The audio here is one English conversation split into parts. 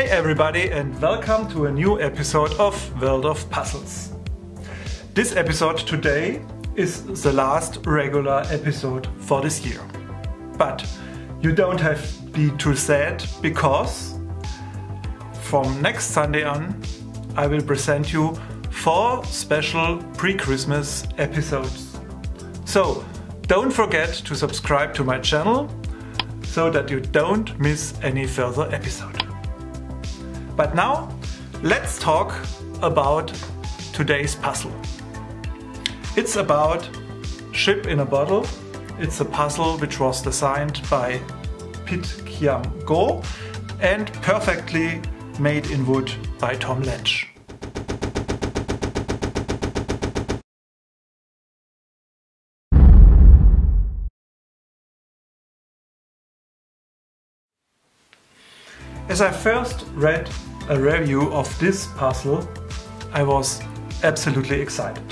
Hey everybody and welcome to a new episode of World of Puzzles. This episode today is the last regular episode for this year. But you don't have to be too sad because from next Sunday on I will present you four special pre-Christmas episodes. So don't forget to subscribe to my channel so that you don't miss any further episode. But now let's talk about today's puzzle. It's about Ship in a Bottle. It's a puzzle which was designed by Pit Khiam Goh and perfectly made in wood by Tom Lensch. As I first read a review of this puzzle, I was absolutely excited.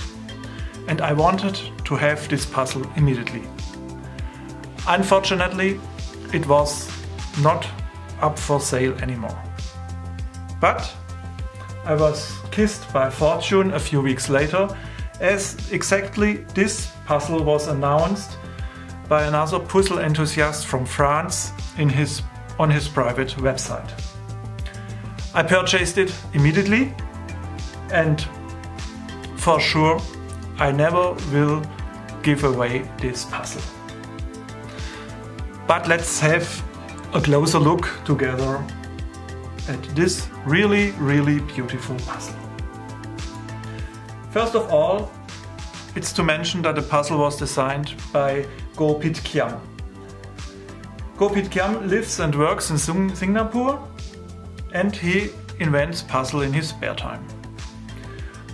And I wanted to have this puzzle immediately. Unfortunately, it was not up for sale anymore. But I was kissed by fortune a few weeks later as exactly this puzzle was announced by another puzzle enthusiast from France in his on his private website. I purchased it immediately and for sure I never will give away this puzzle. But let's have a closer look together at this really, really beautiful puzzle. First of all, it's to mention that the puzzle was designed by Goh Pit Khiam. Gopit Kiam lives and works in Singapore and he invents puzzle in his spare time.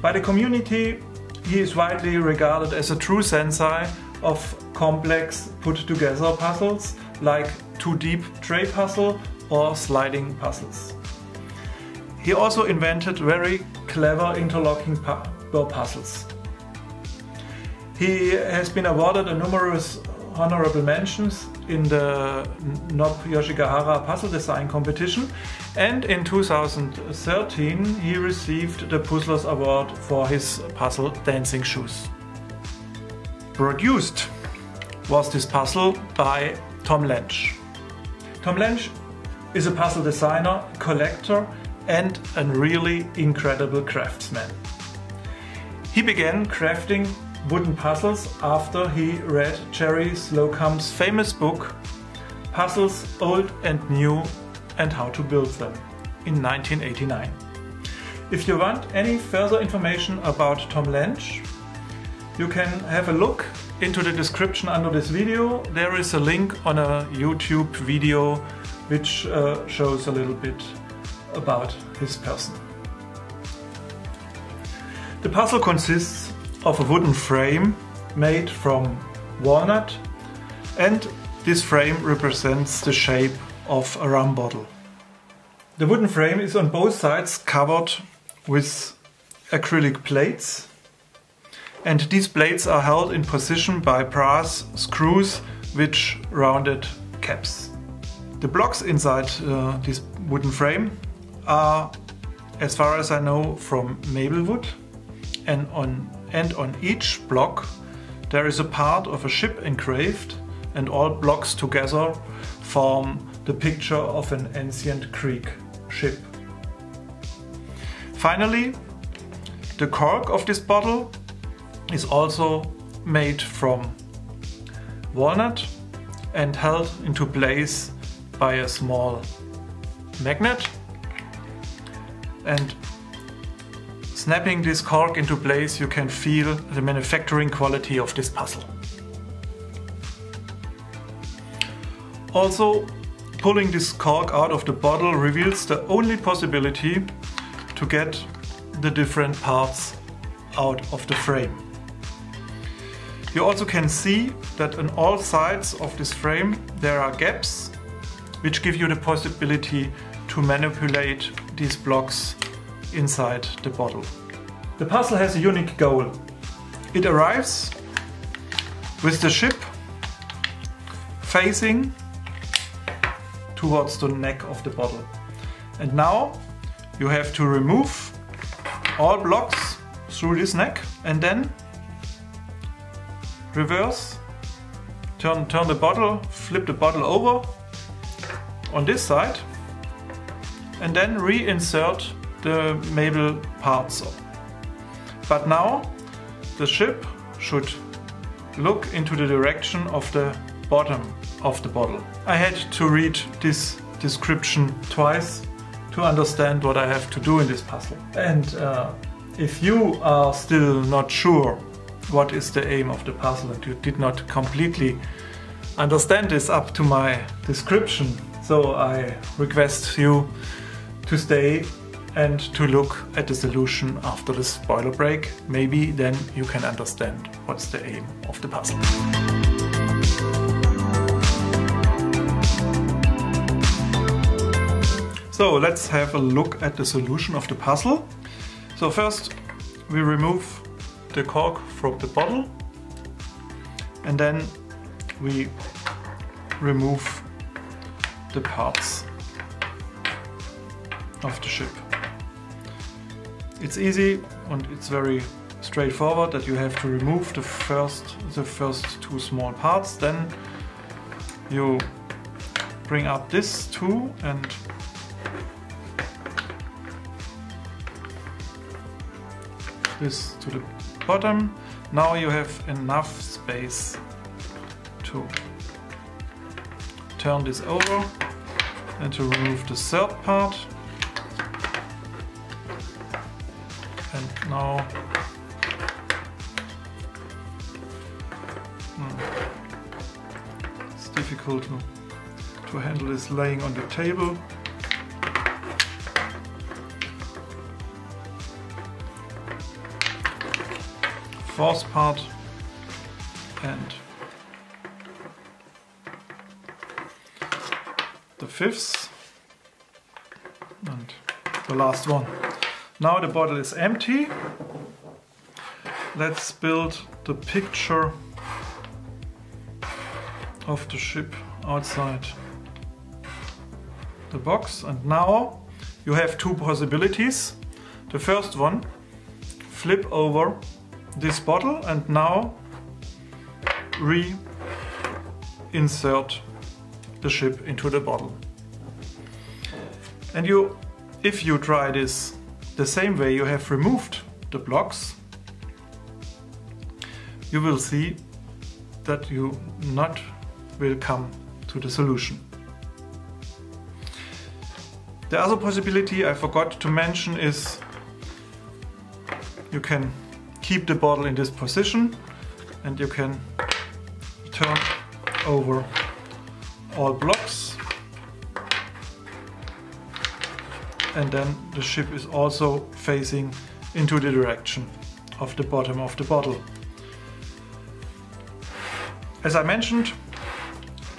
By the community, he is widely regarded as a true sensei of complex put together puzzles like 2D tray puzzle or sliding puzzles. He also invented very clever interlocking pu puzzles. He has been awarded a numerous honorable mentions in the Nob Yoshigahara puzzle design competition and in 2013 he received the Puzzlers Award for his puzzle Dancing Shoes. Produced was this puzzle by Tom Lensch. Tom Lensch is a puzzle designer, collector and a really incredible craftsman. He began crafting wooden puzzles after he read Jerry Slocum's famous book Puzzles Old and New and How to Build Them in 1989. If you want any further information about Tom Lensch, you can have a look into the description under this video. There is a link on a YouTube video which uh, shows a little bit about his person. The puzzle consists of a wooden frame made from walnut and this frame represents the shape of a rum bottle. The wooden frame is on both sides covered with acrylic plates and these plates are held in position by brass screws with rounded caps. The blocks inside uh, this wooden frame are, as far as I know, from maple wood and on, and on each block there is a part of a ship engraved and all blocks together form the picture of an ancient Greek ship. Finally, the cork of this bottle is also made from walnut and held into place by a small magnet and snapping this cork into place you can feel the manufacturing quality of this puzzle. Also pulling this cork out of the bottle reveals the only possibility to get the different parts out of the frame. You also can see that on all sides of this frame there are gaps which give you the possibility to manipulate these blocks inside the bottle. The puzzle has a unique goal. It arrives with the ship facing towards the neck of the bottle. And now you have to remove all blocks through this neck and then reverse, turn, turn the bottle, flip the bottle over on this side and then reinsert the maple parts. But now the ship should look into the direction of the bottom of the bottle. I had to read this description twice to understand what I have to do in this puzzle. And uh, if you are still not sure what is the aim of the puzzle and you did not completely understand this up to my description, so I request you to stay and to look at the solution after the spoiler break. Maybe then you can understand what's the aim of the puzzle. So let's have a look at the solution of the puzzle. So first we remove the cork from the bottle and then we remove the parts of the ship. It's easy and it's very straightforward that you have to remove the first the first two small parts then you bring up this too and this to the bottom. Now you have enough space to turn this over and to remove the third part. Now hmm, it's difficult to, to handle this laying on the table. fourth part and the fifth and the last one. Now the bottle is empty. Let's build the picture of the ship outside the box and now you have two possibilities. The first one, flip over this bottle and now re-insert the ship into the bottle. And you, if you try this the same way you have removed the blocks, you will see that you not will come to the solution. The other possibility I forgot to mention is you can keep the bottle in this position and you can turn over all blocks and then the ship is also facing into the direction of the bottom of the bottle. As I mentioned,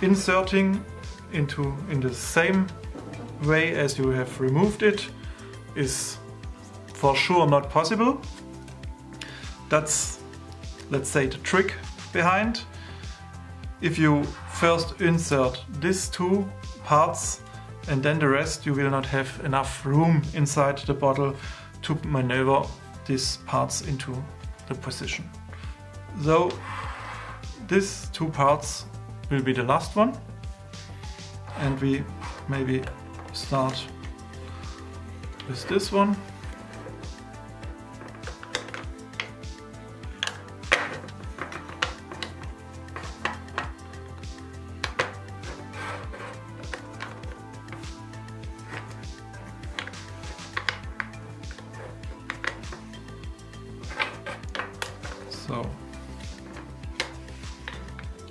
inserting into in the same way as you have removed it is for sure not possible that's, let's say, the trick behind. If you first insert these two parts and then the rest, you will not have enough room inside the bottle to maneuver these parts into the position. So these two parts will be the last one and we maybe start with this one So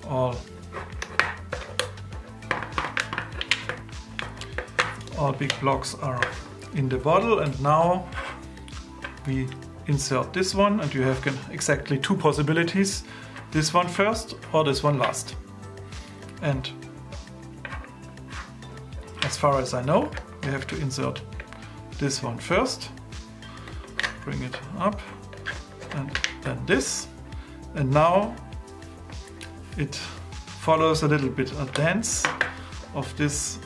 all all big blocks are in the bottle and now we insert this one and you have exactly two possibilities this one first or this one last. And as far as I know we have to insert this one first bring it up and then this and now it follows a little bit a dance of these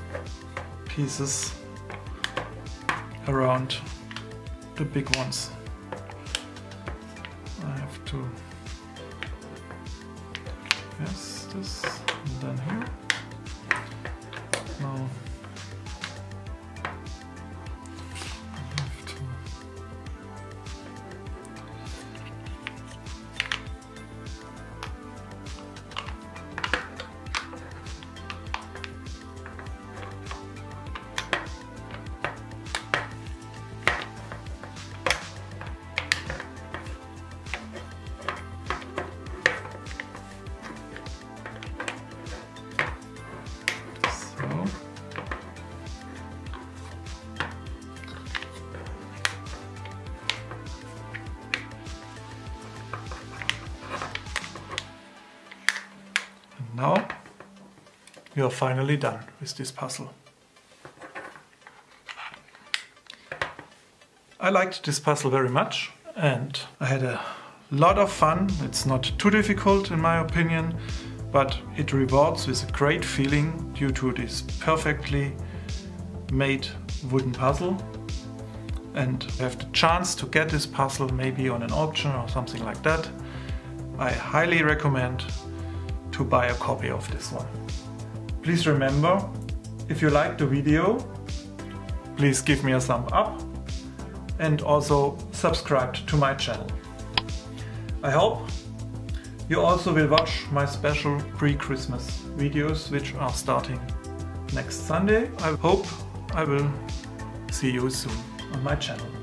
pieces around the big ones. I have to, yes, this, and then here. Now you are finally done with this puzzle. I liked this puzzle very much and I had a lot of fun. It's not too difficult in my opinion, but it rewards with a great feeling due to this perfectly made wooden puzzle and have the chance to get this puzzle maybe on an auction or something like that. I highly recommend to buy a copy of this one. Please remember, if you like the video, please give me a thumb up and also subscribe to my channel. I hope you also will watch my special pre-Christmas videos which are starting next Sunday. I hope I will see you soon on my channel.